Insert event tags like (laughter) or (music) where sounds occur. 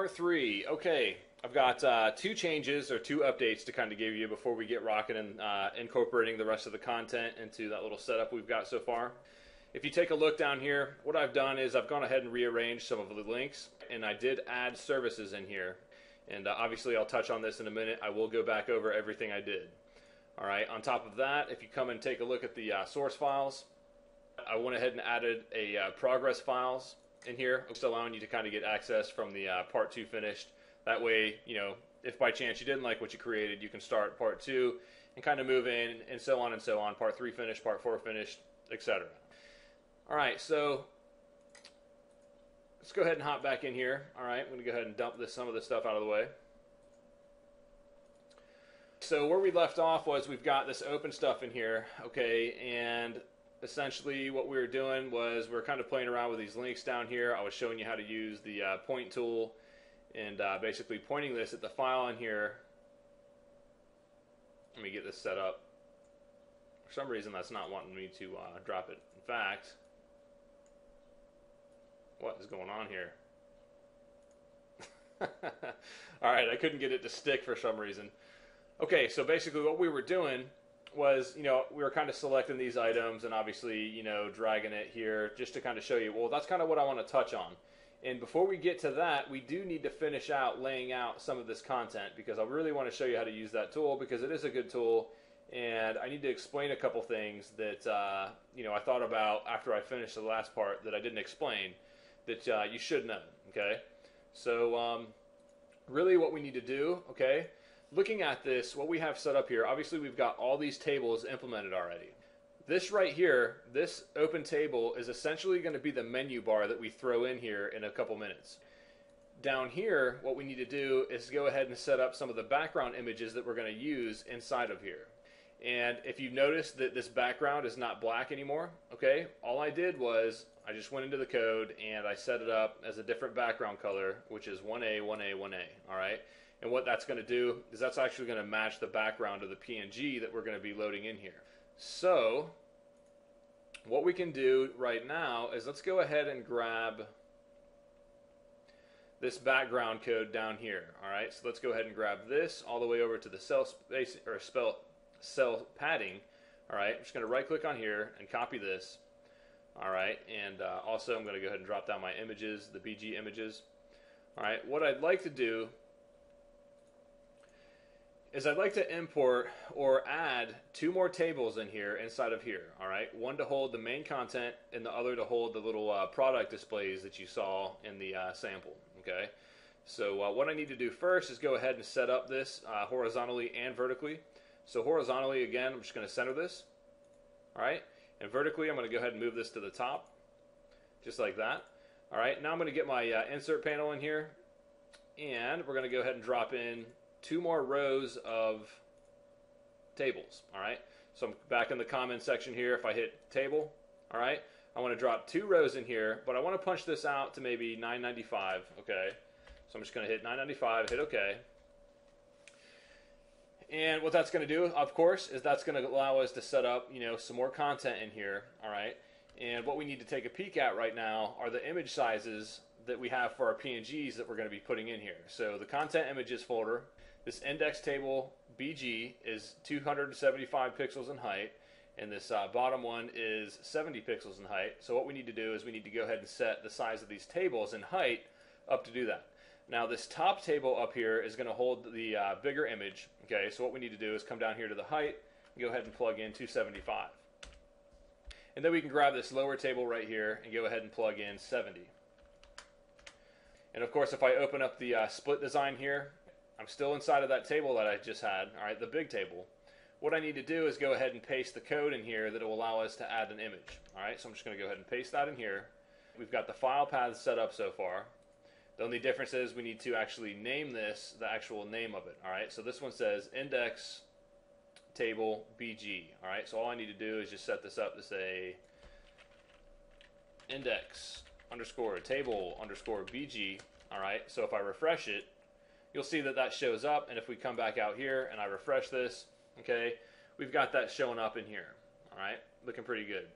Part three. Okay, I've got uh, two changes or two updates to kind of give you before we get rocking and uh, incorporating the rest of the content into that little setup we've got so far. If you take a look down here, what I've done is I've gone ahead and rearranged some of the links, and I did add services in here. And uh, obviously, I'll touch on this in a minute. I will go back over everything I did. All right. On top of that, if you come and take a look at the uh, source files, I went ahead and added a uh, progress files in here, just allowing you to kind of get access from the uh, part two finished. That way, you know, if by chance you didn't like what you created, you can start part two and kind of move in and so on and so on. Part three finished, part four finished, etc. All right, so let's go ahead and hop back in here. All right, I'm going to go ahead and dump this some of this stuff out of the way. So where we left off was we've got this open stuff in here, okay, and essentially what we were doing was we are kind of playing around with these links down here. I was showing you how to use the uh, point tool and uh, basically pointing this at the file in here. Let me get this set up. For some reason that's not wanting me to uh, drop it. In fact, what is going on here? (laughs) Alright, I couldn't get it to stick for some reason. Okay, so basically what we were doing was, you know, we were kind of selecting these items and obviously, you know, dragging it here just to kind of show you, well, that's kind of what I want to touch on. And before we get to that, we do need to finish out laying out some of this content because I really want to show you how to use that tool because it is a good tool. And I need to explain a couple things that, uh, you know, I thought about after I finished the last part that I didn't explain that uh, you should know, okay? So, um, really what we need to do, okay, looking at this, what we have set up here, obviously we've got all these tables implemented already. This right here, this open table is essentially going to be the menu bar that we throw in here in a couple minutes. Down here, what we need to do is go ahead and set up some of the background images that we're going to use inside of here. And if you notice that this background is not black anymore, okay, all I did was I just went into the code and I set it up as a different background color, which is 1A, 1A, 1A, all right? And what that's going to do is that's actually going to match the background of the PNG that we're going to be loading in here. So what we can do right now is let's go ahead and grab this background code down here. All right, so let's go ahead and grab this all the way over to the cell space or spell cell padding. All right, I'm just going to right click on here and copy this. All right, and uh, also I'm going to go ahead and drop down my images, the BG images. All right, what I'd like to do is I'd like to import or add two more tables in here inside of here. All right, one to hold the main content and the other to hold the little uh, product displays that you saw in the uh, sample. Okay, so uh, what I need to do first is go ahead and set up this uh, horizontally and vertically. So horizontally, again, I'm just going to center this. All right, and vertically, I'm going to go ahead and move this to the top, just like that. All right, now I'm going to get my uh, insert panel in here, and we're going to go ahead and drop in two more rows of tables. All right. So I'm back in the Common section here. If I hit table, all right, I want to drop two rows in here, but I want to punch this out to maybe 995. Okay. So I'm just going to hit 995, hit OK. And what that's going to do, of course, is that's going to allow us to set up, you know, some more content in here. All right. And what we need to take a peek at right now are the image sizes that we have for our PNGs that we're going to be putting in here. So the content images folder, this index table BG is 275 pixels in height, and this uh, bottom one is 70 pixels in height. So what we need to do is we need to go ahead and set the size of these tables in height up to do that. Now this top table up here is going to hold the uh, bigger image. Okay, so what we need to do is come down here to the height and go ahead and plug in 275. And then we can grab this lower table right here and go ahead and plug in 70. And of course, if I open up the uh, split design here, I'm still inside of that table that I just had, all right, the big table. What I need to do is go ahead and paste the code in here that will allow us to add an image. All right, so I'm just going to go ahead and paste that in here. We've got the file path set up so far. The only difference is we need to actually name this, the actual name of it. All right, so this one says index table BG. All right, so all I need to do is just set this up to say index underscore table underscore BG. All right, so if I refresh it, you'll see that that shows up. And if we come back out here and I refresh this, okay, we've got that showing up in here. All right, looking pretty good.